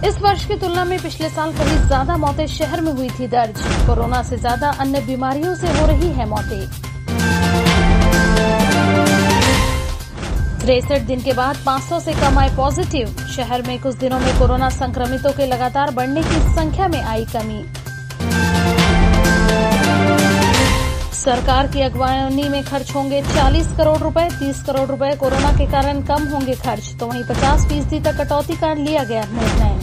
की तुलना में पिछले साल कहीं ज़्यादा मौतें शहर में हुई थी दर्ज। कोरोना से ज़्यादा अन्य बीमारियों से हो रही है मौतें। तिरसठ दिन के बाद 500 से कम आए पॉजिटिव। शहर में कुछ दिनों में कोरोना संक्रमितों के लगातार बढ़ने की संख्या में आई कमी। सरकार की अगवानी में खर्च होंगे 40 करोड़ रुपए 30 करोड़ रुपए कोरोना के कारण कम होंगे खर्च। तो वहीं 50 फ़ीसदी तक कटौती का लिया गया निर्णय।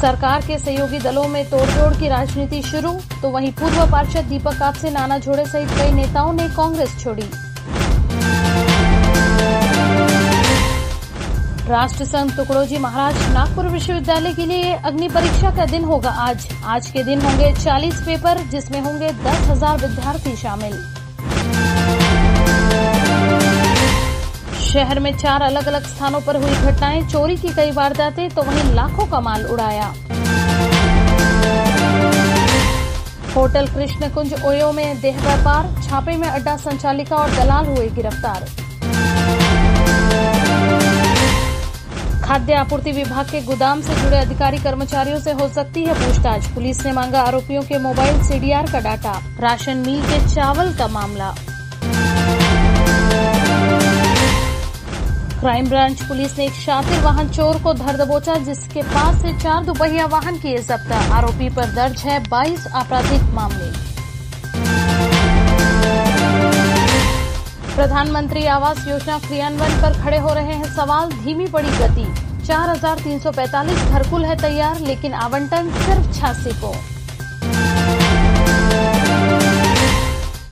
सरकार के सहयोगी दलों में तोड़जोड़ की राजनीति शुरू तो वहीं पूर्व पार्षद दीपक आपसे नाना जोड़े सहित कई नेताओं ने कांग्रेस छोड़ी। राष्ट्र संत टुकड़ोजी महाराज, नागपुर विश्वविद्यालय के लिए अग्नि परीक्षा का दिन होगा आज। आज के दिन होंगे 40 पेपर, जिसमें होंगे दस हज़ार विद्यार्थी शामिल। शहर में चार अलग अलग स्थानों पर हुई घटनाएँ, चोरी की कई वारदातें तो वहीं लाखों का माल उड़ाया। होटल कृष्ण कुंज ओयो में देह व्यापार, छापे में अड्डा संचालिका और दलाल हुए गिरफ़्तार। खाद्य आपूर्ति विभाग के गोदाम से जुड़े अधिकारी कर्मचारियों से हो सकती है पूछताछ। पुलिस ने मांगा आरोपियों के मोबाइल सीडीआर का डाटा। राशन मिल के चावल का मामला। क्राइम ब्रांच पुलिस ने एक शातिर वाहन चोर को धर दबोचा जिसके पास से चार दुपहिया वाहन किए जब्त। आरोपी पर दर्ज है 22 आपराधिक मामले। प्रधानमंत्री आवास योजना क्रियान्वयन पर खड़े हो रहे हैं सवाल धीमी पड़ी गति। 4,345 घरकुल है तैयार लेकिन आवंटन सिर्फ़ छियासी को।